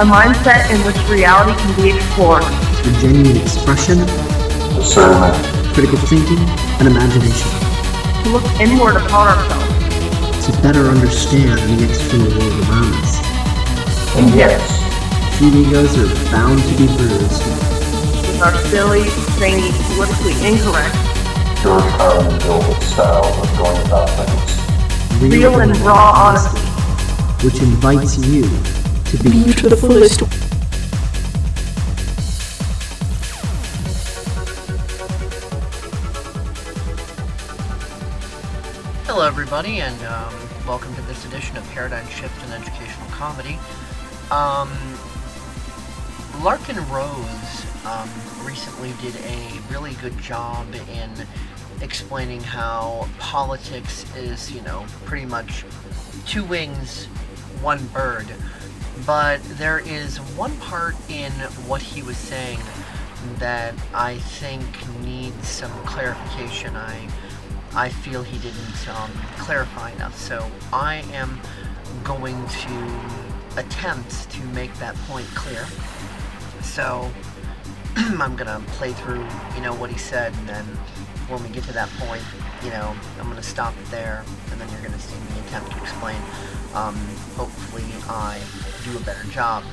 A mindset in which reality can be explored. It's a genuine expression, Discernment. critical thinking, and imagination. To look inward upon ourselves. To better understand the external world around us. And yes, Few egos are bound to be bruised. With our silly, zany, politically incorrect, George Carlin Gilbert style of going about things. real and raw honesty. which invites you to be you to the fullest. Hello, everybody, and um, welcome to this edition of Paradigm Shift in Educational Comedy. Um, Larken Rose um, recently did a really good job in explaining how politics is, you know, pretty much two wings, one bird. But there is one part in what he was saying that I think needs some clarification. I I feel he didn't um, clarify enough. So I am going to attempt to make that point clear. So I'm gonna play through, you know, what he said, and then when we get to that point, you know, I'm gonna stop there, and then you're gonna see me attempt to explain. Um, hopefully, I do a better job.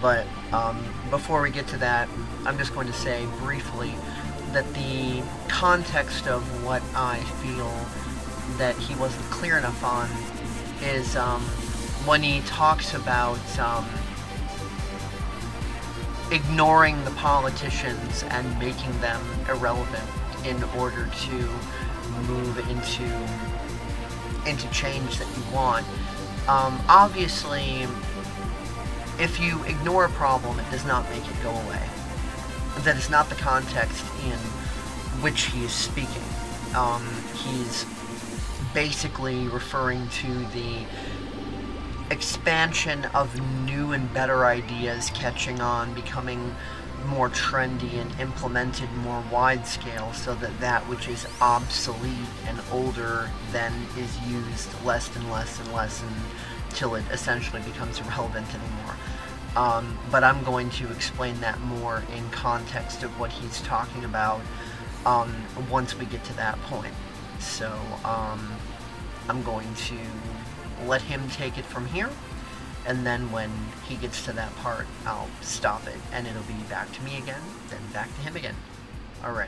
But um, before we get to that, I'm just going to say briefly that the context of what I feel that he wasn't clear enough on is um, when he talks about um, ignoring the politicians and making them irrelevant in order to move into into change that you want. Um, obviously, if you ignore a problem, it does not make it go away. That is not the context in which he is speaking. Um, he's basically referring to the expansion of new and better ideas catching on, becoming more trendy and implemented more wide scale so that that which is obsolete and older then is used less and less and less until it essentially becomes irrelevant anymore. Um, but I'm going to explain that more in context of what he's talking about um, once we get to that point. So um, I'm going to let him take it from here, and then when he gets to that part, I'll stop it, and it'll be back to me again, then back to him again. Alrighty,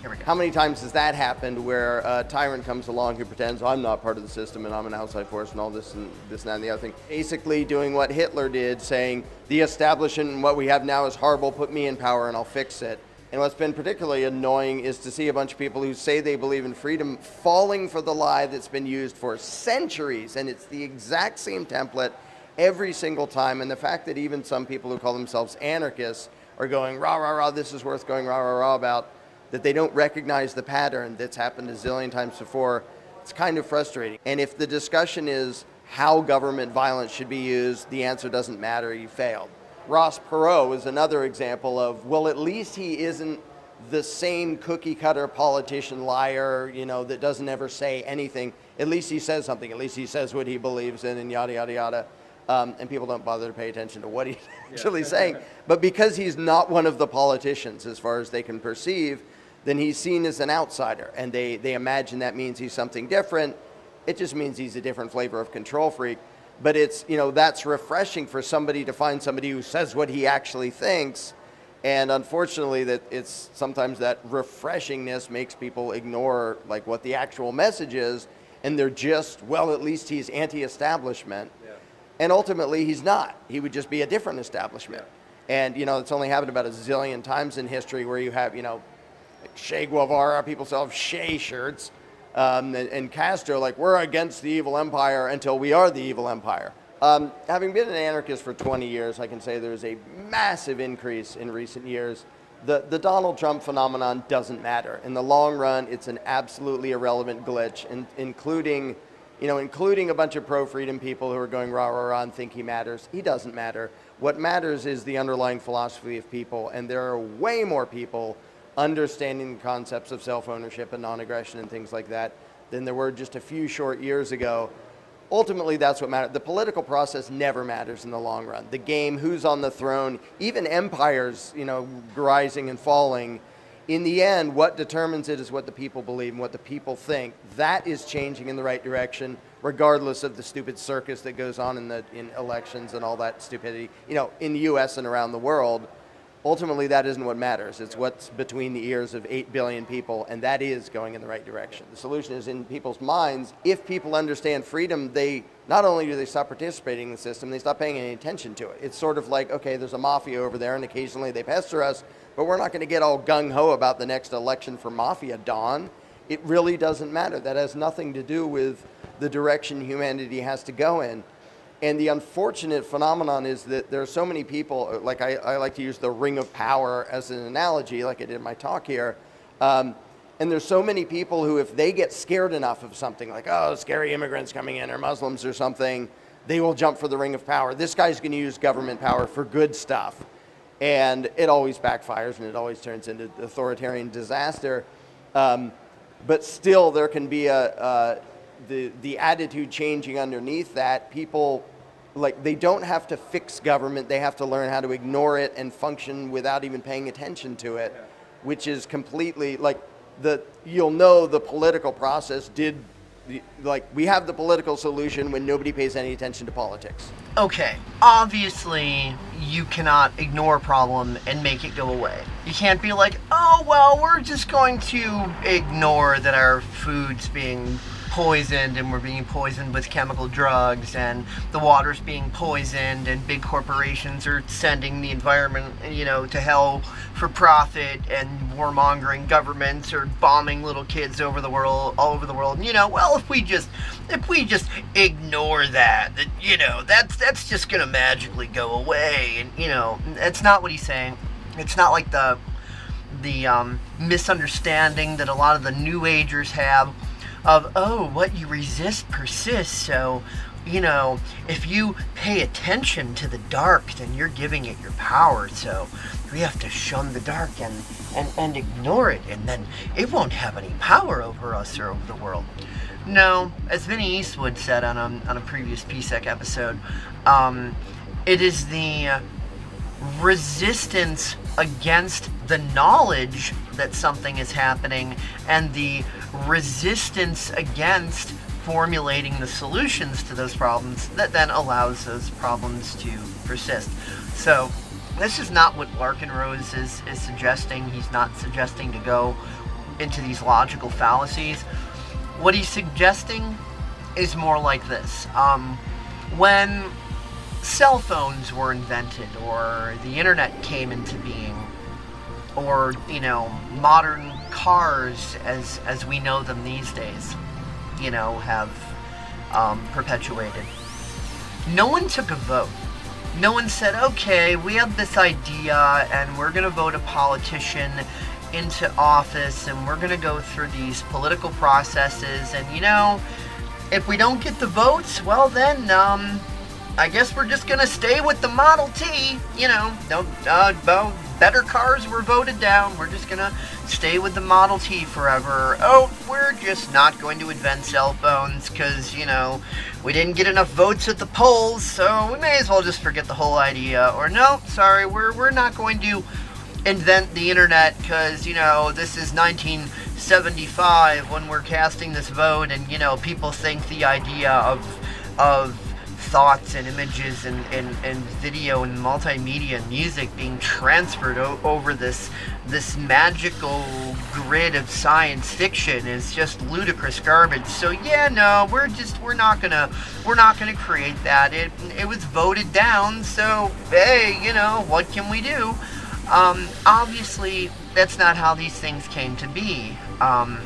here we go. How many times has that happened where a tyrant comes along who pretends I'm not part of the system and I'm an outside force and all this and this and that and the other thing? Basically doing what Hitler did, saying the establishment and what we have now is horrible, put me in power and I'll fix it. And what's been particularly annoying is to see a bunch of people who say they believe in freedom falling for the lie that's been used for centuries. And it's the exact same template every single time. And the fact that even some people who call themselves anarchists are going, rah, rah, rah, this is worth going rah, rah, rah about, that they don't recognize the pattern that's happened a zillion times before, it's kind of frustrating. And if the discussion is how government violence should be used, the answer doesn't matter, you failed. Ross Perot is another example of, well, at least he isn't the same cookie cutter politician liar, you know, that doesn't ever say anything. At least he says something. At least he says what he believes in and yada, yada, yada. Um, and people don't bother to pay attention to what he's actually saying. But because he's not one of the politicians, as far as they can perceive, then he's seen as an outsider. And they, they imagine that means he's something different. It just means he's a different flavor of control freak. But it's you know that's refreshing for somebody to find somebody who says what he actually thinks. And unfortunately that it's sometimes that refreshingness makes people ignore like what the actual message is. And they're just well at least he's anti-establishment. And ultimately he's not. He would just be a different establishment. And you know it's only happened about a zillion times in history where you have you know Che Guevara people sell Che shirts um, and, and Castro, like, we're against the evil empire until we are the evil empire. Um, having been an anarchist for 20 years, I can say there's a massive increase in recent years. The, the Donald Trump phenomenon doesn't matter. In the long run, it's an absolutely irrelevant glitch, in, including, you know, including a bunch of pro-freedom people who are going rah, rah, rah and think he matters. He doesn't matter. What matters is the underlying philosophy of people, and there are way more people understanding the concepts of self-ownership and non-aggression and things like that than there were just a few short years ago ultimately that's what matters. The political process never matters in the long run. The game, who's on the throne, even empires, you know, rising and falling, in the end, what determines it is what the people believe and what the people think. That is changing in the right direction, regardless of the stupid circus that goes on in the in elections and all that stupidity. You know, in the U.S. and around the world, ultimately that isn't what matters. It's what's between the ears of 8 billion people, and that is going in the right direction. The solution is in people's minds. If people understand freedom, they not only do they stop participating in the system, they stop paying any attention to it. It's sort of like, okay, there's a mafia over there, and occasionally they pester us, but we're not going to get all gung ho about the next election for mafia, Don. It really doesn't matter. That has nothing to do with the direction humanity has to go in. And the unfortunate phenomenon is that there are so many people, like I, I like to use the ring of power as an analogy, like I did in my talk here. Um, and there's so many people who, if they get scared enough of something, like, oh, scary immigrants coming in or Muslims or something, they will jump for the ring of power. This guy's going to use government power for good stuff. And it always backfires and it always turns into authoritarian disaster. Um, but still, there can be a, a the, the attitude changing underneath that. People like they don't have to fix government they have to learn how to ignore it and function without even paying attention to it yeah. which is completely like the you'll know the political process did like we have the political solution when nobody pays any attention to politics okay obviously you cannot ignore a problem and make it go away you can't be like oh well we're just going to ignore that our food's being poisoned and we're being poisoned with chemical drugs and the water's being poisoned and big corporations are sending the environment, you know, to hell for profit and warmongering governments are bombing little kids over the world, all over the world. And, you know, well, if we just, if we just ignore that, that you know, that's, that's just going to magically go away. And, you know, that's not what he's saying. It's not like the, the um, misunderstanding that a lot of the New Agers have of, oh, what you resist persists. So, you know, if you pay attention to the dark, then you're giving it your power. So we have to shun the dark and, and, and ignore it, and then it won't have any power over us or over the world. No, as Vinny Eastwood said on a, on a previous PSEC episode, um, it is the resistance against the knowledge that something is happening and the resistance against formulating the solutions to those problems that then allows those problems to persist. So this is not what Larken Rose is, is suggesting. He's not suggesting to go into these logical fallacies. What he's suggesting is more like this. Um, when cell phones were invented or the internet came into being or you know modern cars as as we know them these days you know have um, perpetuated. No one took a vote. No one said okay we have this idea and we're going to vote a politician into office and we're going to go through these political processes and you know if we don't get the votes well then um, I guess we're just gonna stay with the Model T. You know, no, uh, better cars were voted down. We're just gonna stay with the Model T forever. Oh, we're just not going to invent cell phones because you know we didn't get enough votes at the polls, so we may as well just forget the whole idea. Or no, sorry, we're we're not going to invent the internet because you know this is 1975 when we're casting this vote, and you know people think the idea of of thoughts and images and, and, and video and multimedia and music being transferred over this this magical grid of science fiction is just ludicrous garbage. So yeah, no, we're just we're not gonna we're not gonna create that. It it was voted down. So hey, you know what can we do? Um, obviously, that's not how these things came to be. Um,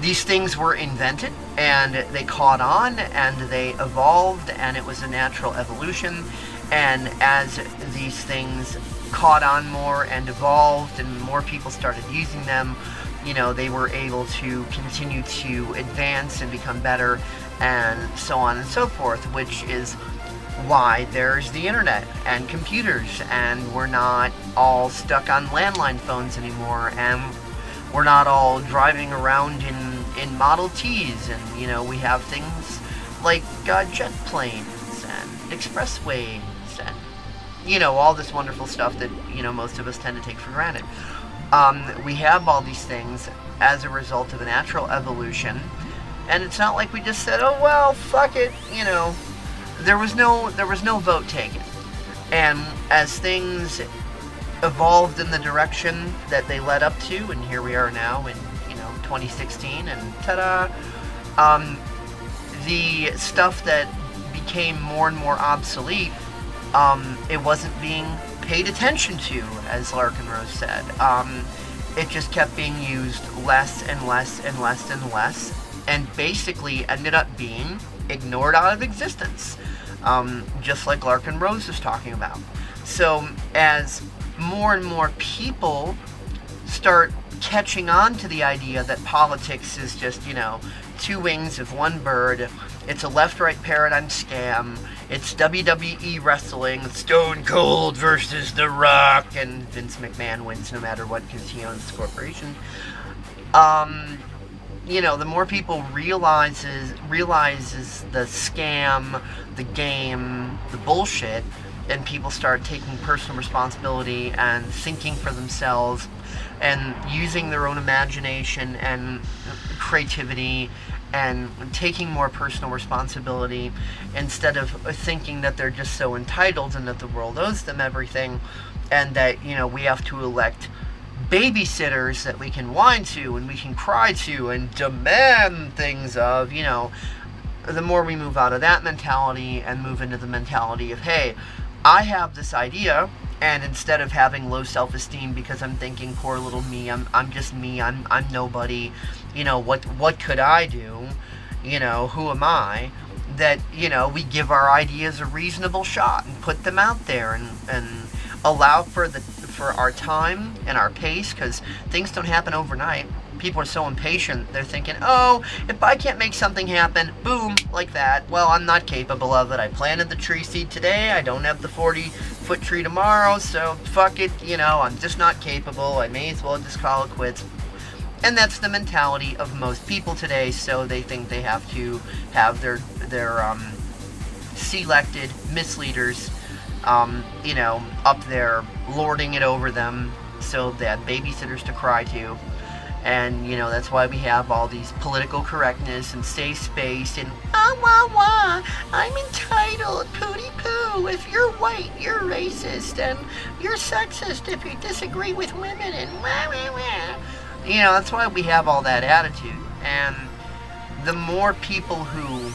these things were invented and they caught on and they evolved and it was a natural evolution. And as these things caught on more and evolved and more people started using them you know they were able to continue to advance and become better and so on and so forth which is why there's the internet and computers and we're not all stuck on landline phones anymore and we're not all driving around in in Model Ts, and you know we have things like uh, jet planes and expressways, and you know all this wonderful stuff that you know most of us tend to take for granted. Um, we have all these things as a result of a natural evolution, and it's not like we just said, "Oh well, fuck it," you know. There was no there was no vote taken, and as things evolved in the direction that they led up to, and here we are now in 2016, and ta-da! Um, the stuff that became more and more obsolete, um, it wasn't being paid attention to, as Larken Rose said. Um, it just kept being used less and less and less and less, and basically ended up being ignored out of existence, um, just like Larken Rose was talking about. So, as more and more people start catching on to the idea that politics is just, you know, two wings of one bird. It's a left right paradigm scam. It's WWE wrestling, Stone Cold versus The Rock, and Vince McMahon wins no matter what because he owns the corporation. Um, you know, the more people realizes realizes the scam, the game, the bullshit, and people start taking personal responsibility and thinking for themselves and using their own imagination and creativity and taking more personal responsibility instead of thinking that they're just so entitled and that the world owes them everything and that you know we have to elect babysitters that we can whine to and we can cry to and demand things of you know. The more we move out of that mentality and move into the mentality of hey i have this idea and instead of having low self-esteem because I'm thinking poor little me I'm I'm just me I'm I'm nobody you know what what could I do you know who am I that you know we give our ideas a reasonable shot and put them out there and and allow for the for our time and our pace because things don't happen overnight people are so impatient. They're thinking, oh, if I can't make something happen, boom, like that. Well, I'm not capable of it. I planted the tree seed today. I don't have the 40 foot tree tomorrow, so fuck it. You know, I'm just not capable. I may as well just call it quits. And that's the mentality of most people today. So they think they have to have their their um, selected misleaders, um, you know, up there lording it over them, so they have babysitters to cry to and, you know, that's why we have all these political correctness and safe space and ah wah wah, I'm entitled, pooty poo. If you're white, you're racist and you're sexist if you disagree with women and wah wah wah. You know, that's why we have all that attitude. And the more people who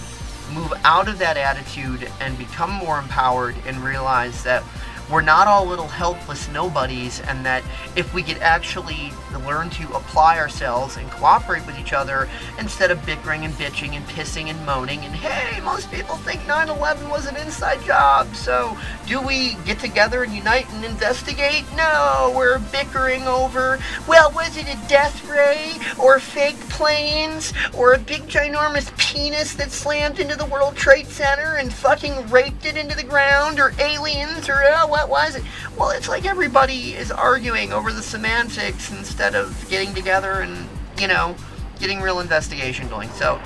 move out of that attitude and become more empowered and realize that we're not all little helpless nobodies, and that if we could actually learn to apply ourselves and cooperate with each other instead of bickering and bitching and pissing and moaning, and hey, most people think 9 11 was an inside job, so do we get together and unite and investigate? No, we're bickering over, well, was it a death ray, or fake planes, or a big ginormous penis that slammed into the World Trade Center and fucking raped it into the ground, or aliens, or oh, what was it? Well, it's like everybody is arguing over the semantics instead of getting together and, you know, getting real investigation going. So,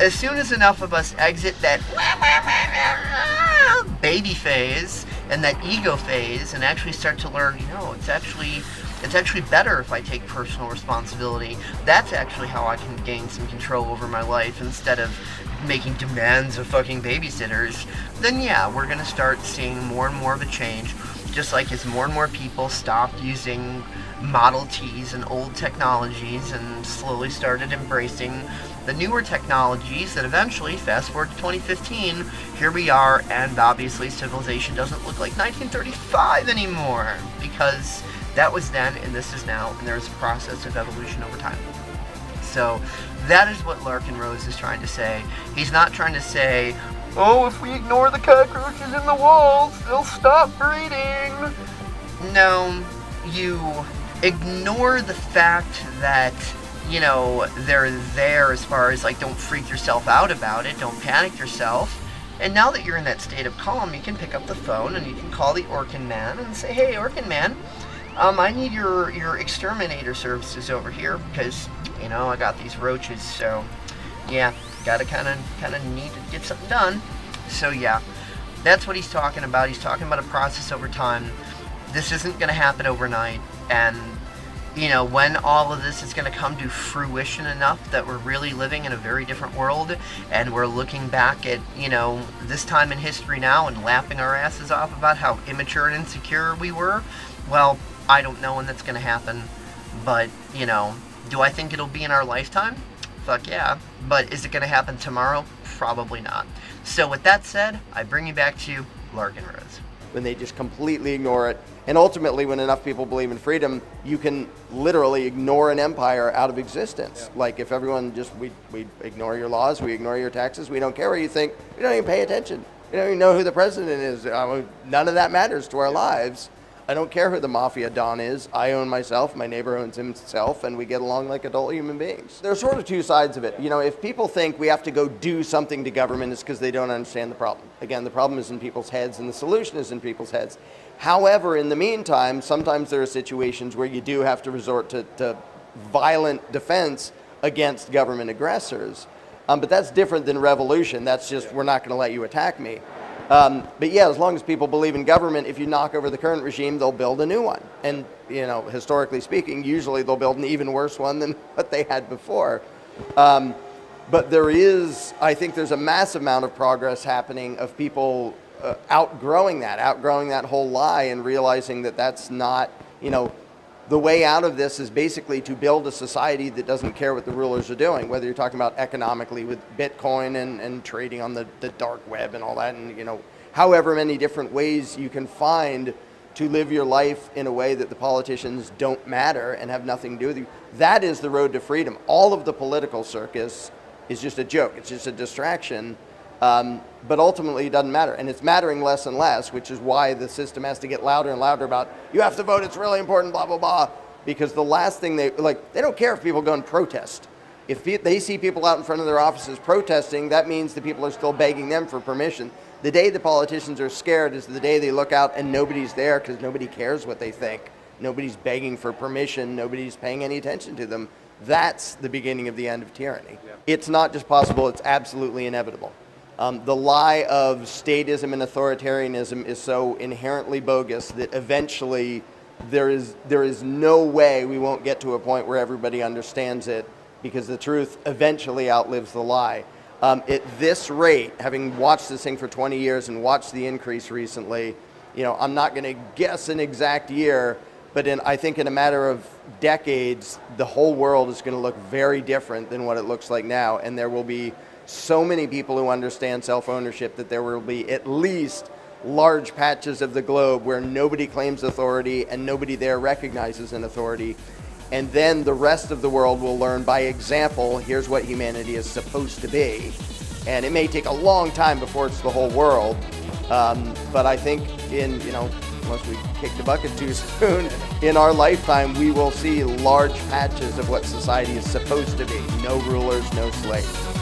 as soon as enough of us exit that baby phase and that ego phase and actually start to learn, you know, it's actually it's actually better if I take personal responsibility. That's actually how I can gain some control over my life instead of making demands of fucking babysitters, then yeah, we're gonna start seeing more and more of a change. Just like as more and more people stopped using Model Ts and old technologies and slowly started embracing the newer technologies that eventually, fast forward to 2015, here we are, and obviously civilization doesn't look like 1935 anymore, because that was then and this is now, and there's a process of evolution over time. So that is what Larken Rose is trying to say. He's not trying to say, oh, if we ignore the cockroaches in the walls, they'll stop breeding. No, you ignore the fact that you know they're there as far as like don't freak yourself out about it don't panic yourself and now that you're in that state of calm you can pick up the phone and you can call the orkin man and say hey orkin man um, i need your your exterminator services over here because you know i got these roaches so yeah gotta kind of kind of need to get something done so yeah that's what he's talking about he's talking about a process over time this isn't to happen overnight and you know, when all of this is going to come to fruition enough that we're really living in a very different world and we're looking back at, you know, this time in history now and laughing our asses off about how immature and insecure we were, well, I don't know when that's going to happen. But, you know, do I think it'll be in our lifetime? Fuck yeah. But is it going to happen tomorrow? Probably not. So, with that said, I bring you back to Larken Rose when they just completely ignore it. And ultimately, when enough people believe in freedom, you can literally ignore an empire out of existence. Yeah. Like if everyone just, we, we ignore your laws, we ignore your taxes, we don't care what you think, we don't even pay attention. We don't even know who the president is. Uh, none of that matters to our lives. I don't care who the mafia don is. I own myself, my neighbor owns himself, and we get along like adult human beings. There's sort of two sides of it. You know, if people think we have to go do something to government, it's because they don't understand the problem. Again, the problem is in people's heads, and the solution is in people's heads. However, in the meantime, sometimes there are situations where you do have to resort to, to violent defense against government aggressors. Um, but that's different than revolution. That's just, we're not going to let you attack me. Um, but yeah, as long as people believe in government, if you knock over the current regime, they'll build a new one. And, you know, historically speaking, usually they'll build an even worse one than what they had before. Um, but there is, I think there's a massive amount of progress happening of people uh, outgrowing that, outgrowing that whole lie and realizing that that's not, you know, the way out of this is basically to build a society that doesn't care what the rulers are doing, whether you're talking about economically with Bitcoin and, and trading on the, the dark web and all that, and you know, however many different ways you can find to live your life in a way that the politicians don't matter and have nothing to do with you. That is the road to freedom. All of the political circus is just a joke. It's just a distraction um, but ultimately, it doesn't matter. And it's mattering less and less, which is why the system has to get louder and louder about you have to vote, it's really important, blah, blah, blah. Because the last thing they like, they don't care if people go and protest. If they see people out in front of their offices protesting, that means the people are still begging them for permission. The day the politicians are scared is the day they look out and nobody's there because nobody cares what they think. Nobody's begging for permission, nobody's paying any attention to them. That's the beginning of the end of tyranny. Yeah. It's not just possible, it's absolutely inevitable. Um, the lie of statism and authoritarianism is so inherently bogus that eventually there is, there is no way we won't get to a point where everybody understands it because the truth eventually outlives the lie. Um, at this rate, having watched this thing for 20 years and watched the increase recently, you know, I'm not going to guess an exact year, but in, I think in a matter of decades, the whole world is going to look very different than what it looks like now, and there will be so many people who understand self ownership that there will be at least large patches of the globe where nobody claims authority and nobody there recognizes an authority. And then the rest of the world will learn by example here's what humanity is supposed to be. And it may take a long time before it's the whole world. Um, but I think in, you know, unless we kick the bucket too soon, in our lifetime, we will see large patches of what society is supposed to be. No rulers, no slaves.